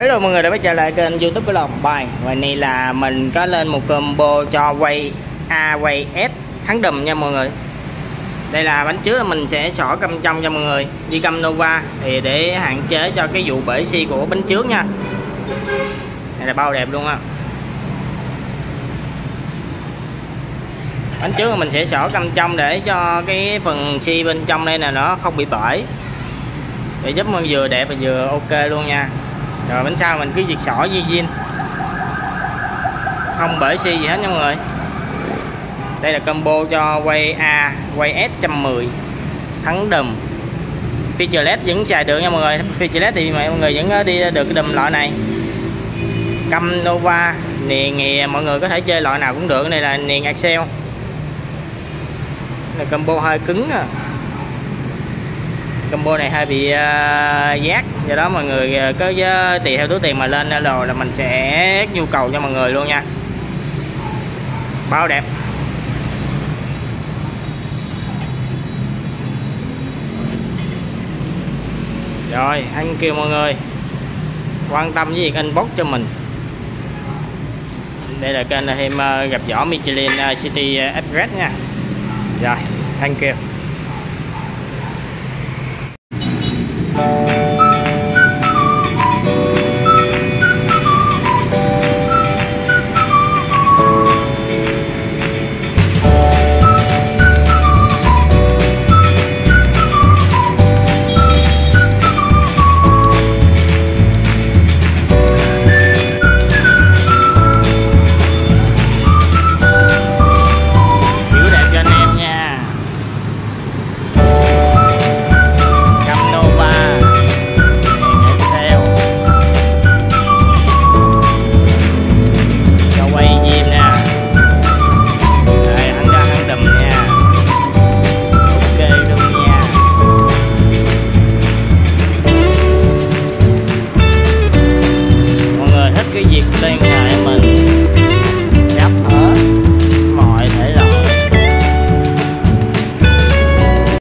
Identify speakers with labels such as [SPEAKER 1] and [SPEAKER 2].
[SPEAKER 1] Hello mọi người, đã quay trở lại kênh youtube của Lòng Bài Và này là mình có lên một combo cho quay A quay S thắng đùm nha mọi người. Đây là bánh trước là mình sẽ xỏ cam trong cho mọi người. Đi căm Nova thì để hạn chế cho cái vụ bể xi của bánh trước nha. Này là bao đẹp luôn á. Bánh trước là mình sẽ xỏ cam trong để cho cái phần xi bên trong đây là nó không bị bể. Để giúp mình vừa đẹp và vừa ok luôn nha rồi, bánh sau mình cứ diệt sỏi di viên không bể xi gì hết nha mọi người. Đây là combo cho quay A, quay S 110 thắng đùm. Feature led vẫn xài được nha mọi người. Feature led thì mọi người vẫn ờ, đi được cái đùm loại này. Cam Nova niền nghề mọi người có thể chơi loại nào cũng được. Đây là niền Excel. Là combo hơi cứng à combo này hơi bị à, uh, giác do đó mọi người à, cứ có uh, tùy theo túi tiền mà lên rồi là mình sẽ nhu cầu cho mọi người luôn nha. Bao đẹp. Rồi anh kêu mọi người quan tâm với việc inbox cho mình. Đây là kênh là thêm uh, gặp võ Michelin uh, City uh, Express nha. Rồi anh kêu.